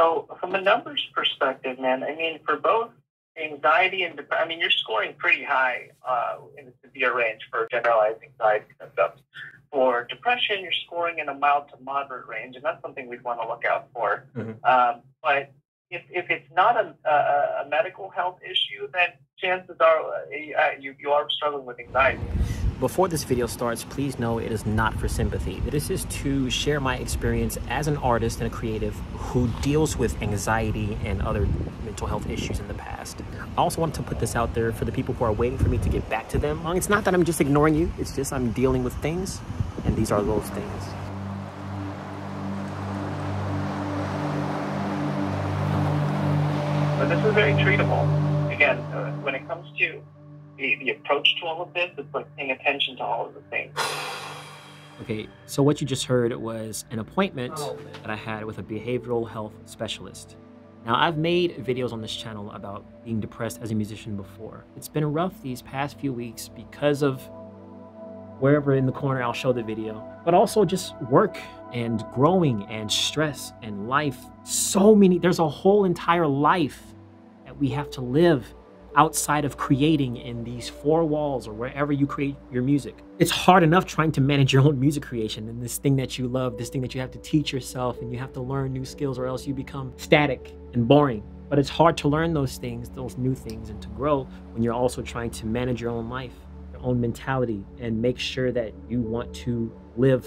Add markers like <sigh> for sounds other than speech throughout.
So, from a numbers perspective, man, I mean, for both anxiety and depression, I mean, you're scoring pretty high uh, in the severe range for generalized anxiety symptoms. For depression, you're scoring in a mild to moderate range, and that's something we'd want to look out for. Mm-hmm. Um, but if, if it's not a, a, a, medical health issue, then chances are uh, you, you are struggling with anxiety. Before this video starts, please know it is not for sympathy. This is to share my experience as an artist and a creative who deals with anxiety and other mental health issues in the past. I also want to put this out there for the people who are waiting for me to get back to them. It's not that I'm just ignoring you, it's just I'm dealing with things, and these are those things. But this is very treatable. Again, uh, when it comes to the, the approach to all of this, is like paying attention to all of the things. <sighs> Okay, so what you just heard was an appointment oh, that I had with a behavioral health specialist. Now, I've made videos on this channel about being depressed as a musician before. It's been rough these past few weeks because of wherever in the corner I'll show the video, but also just work and growing and stress and life. So many, there's a whole entire life that we have to live outside of creating in these four walls or wherever you create your music. It's hard enough trying to manage your own music creation and this thing that you love, this thing that you have to teach yourself and you have to learn new skills or else you become static and boring. But it's hard to learn those things, those new things, and to grow when you're also trying to manage your own life, your own mentality, and make sure that you want to live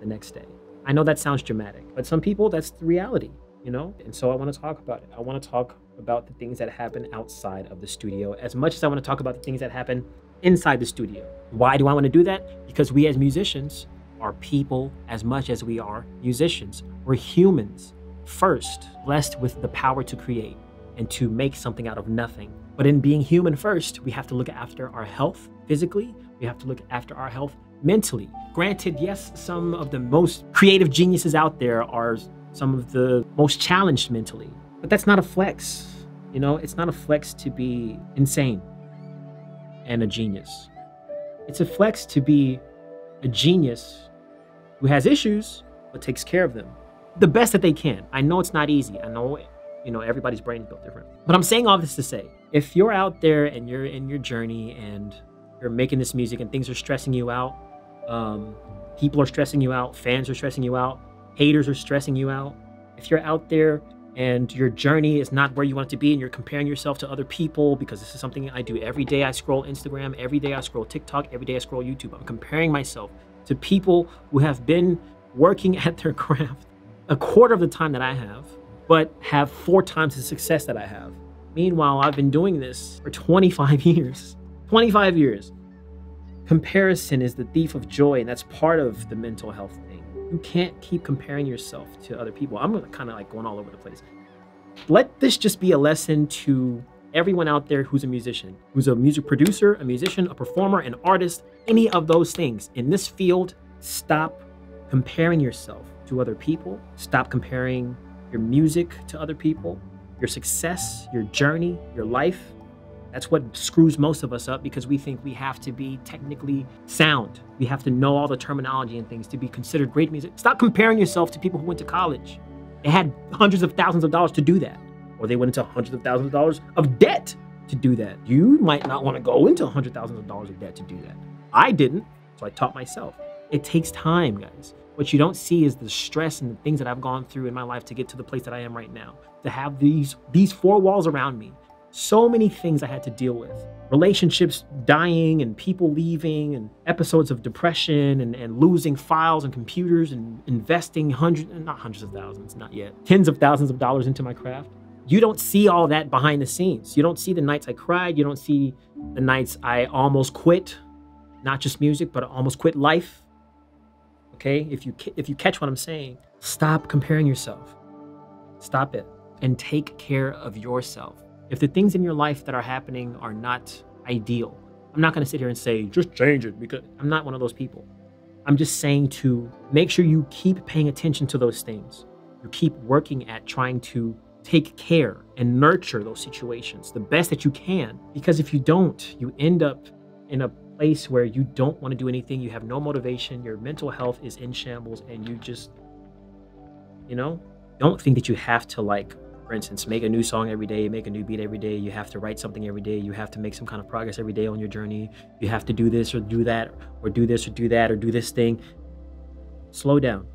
the next day. I know that sounds dramatic, but some people, that's the reality, you know? And so I want to talk about it. I want to talk about the things that happen outside of the studio as much as I want to talk about the things that happen inside the studio. Why do I want to do that? Because we as musicians are people as much as we are musicians. We're humans first, blessed with the power to create and to make something out of nothing. But in being human first, we have to look after our health physically, we have to look after our health mentally. Granted, yes, some of the most creative geniuses out there are some of the most challenged mentally. But that's not a flex. You know, it's not a flex to be insane and a genius. It's a flex to be a genius who has issues but takes care of them the best that they can. I know it's not easy. I know, you know, everybody's brain is built different. But I'm saying all this to say, if you're out there and you're in your journey and you're making this music and things are stressing you out, um, people are stressing you out, fans are stressing you out, haters are stressing you out. If you're out there and your journey is not where you want it to be and you're comparing yourself to other people because this is something I do every day I scroll Instagram, every day I scroll TikTok, every day I scroll YouTube. I'm comparing myself to people who have been working <laughs> at their craft a quarter of the time that I have, but have four times the success that I have. Meanwhile, I've been doing this for 25 <laughs> years. 25 years. Comparison is the thief of joy, and that's part of the mental health thing. You can't keep comparing yourself to other people. I'm kind of like going all over the place. Let this just be a lesson to everyone out there who's a musician, who's a music producer, a musician, a performer, an artist, any of those things. In this field, stop comparing yourself to other people. Stop comparing your music to other people, your success, your journey, your life. That's what screws most of us up because we think we have to be technically sound. We have to know all the terminology and things to be considered great music. Stop comparing yourself to people who went to college. They had hundreds of thousands of dollars to do that, or they went into hundreds of thousands of dollars of debt to do that. You might not want to go into hundred thousands of dollars of debt to do that. I didn't, so I taught myself. It takes time, guys. What you don't see is the stress and the things that I've gone through in my life to get to the place that I am right now. To have these these four walls around me. So many things I had to deal with. Relationships dying and people leaving and episodes of depression and, and losing files and computers and investing hundreds, not hundreds of thousands, not yet, tens of thousands of dollars into my craft. You don't see all that behind the scenes. You don't see the nights I cried. You don't see the nights I almost quit, not just music, but I almost quit life Okay? If you if you catch what I'm saying, stop comparing yourself. Stop it and take care of yourself. If the things in your life that are happening are not ideal, I'm not going to sit here and say just change it because I'm not one of those people. I'm just saying to make sure you keep paying attention to those things. You keep working at trying to take care and nurture those situations the best that you can because if you don't, you end up in a place where you don't want to do anything, you have no motivation, your mental health is in shambles, and you just, you know, don't think that you have to like for instance make a new song every day make a new beat every day. You have to write something every day. You have to make some kind of progress every day on your journey. You have to do this or do that or do this or do that or do this thing. Slow down.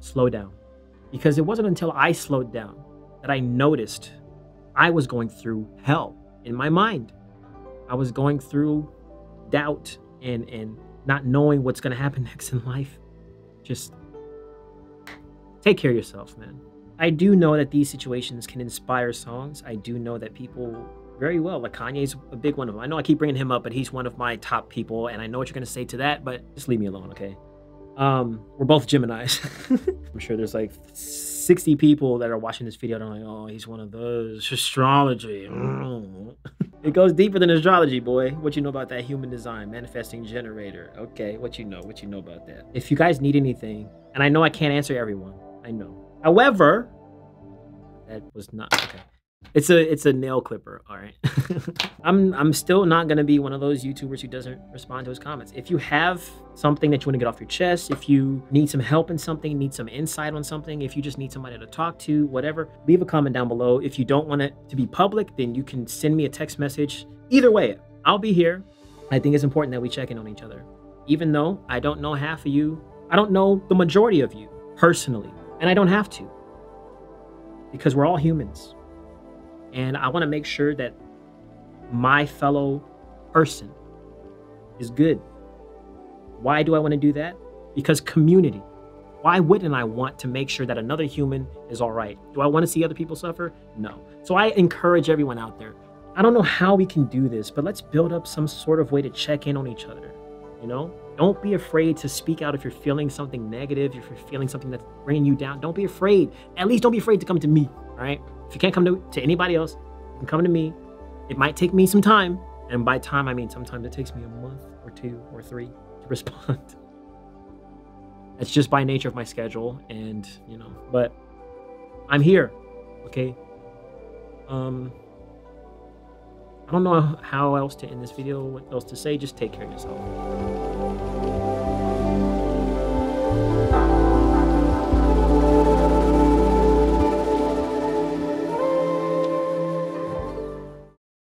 Slow down. Because it wasn't until i slowed down that i noticed i was going through hell in my mind. I was going through doubt and and not knowing what's going to happen <laughs> next in life. Just take care of yourself man I do know that these situations can inspire songs. I do know that people very well, like Kanye's a big one of them. I know I keep bringing him up, but he's one of my top people, and I know what you're gonna say to that, but just leave me alone, okay? Um, we're both Geminis. <laughs> I'm sure there's like 60 people that are watching this video are like, oh, he's one of those. Astrology. <laughs> it goes deeper than astrology, boy. What you know about that human design, manifesting generator. Okay, what you know, what you know about that. If you guys need anything, and I know I can't answer everyone, I know. However, that was not okay. It's a it's a nail clipper. All right. <laughs> I'm I'm still not gonna be one of those YouTubers who doesn't respond to his comments. If you have something that you want to get off your chest, if you need some help in something, need some insight on something, if you just need somebody to talk to, whatever, leave a comment down below. If you don't want it to be public, then you can send me a text message. Either way, I'll be here. I think it's important that we check in on each other. Even though I don't know half of you, I don't know the majority of you personally. And I don't have to because we're all humans. And I want to make sure that my fellow person is good. Why do I want to do that? Because community. Why wouldn't I want to make sure that another human is all right? Do I want to see other people suffer? No. So I encourage everyone out there. I don't know how we can do this, but let's build up some sort of way to check in on each other. You know, don't be afraid to speak out if you're feeling something negative, if you're feeling something that's bringing you down. Don't be afraid. At least don't be afraid to come to me, all right? If you can't come to, to anybody else, you can come to me. It might take me some time. And by time, I mean sometimes it takes me a month or two or three to <laughs> respond. It's just by nature of my schedule. And, you know, but I'm here, okay? Um, I don't know how else to end this video, what else to say. Just take care of yourself.